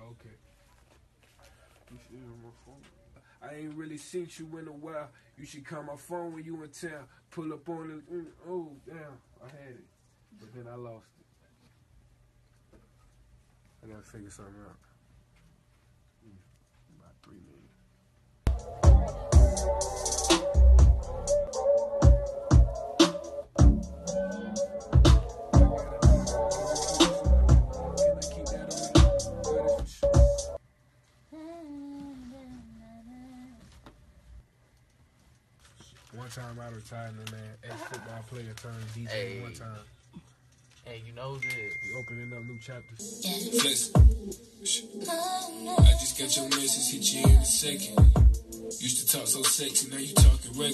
Okay. You should hear my phone. I ain't really seen you in a while. You should call my phone when you in town. Pull up on it. Mm, Oh, damn. I had it. But then I lost it. I gotta figure something out. Mm, About three minutes. One time I retired and man, ex-football player turned DJ Hey. one time. Hey, you know this. We opening up new chapters. Flex. I just got your message, hit you in a second. Used to talk so sexy, now you talking regular.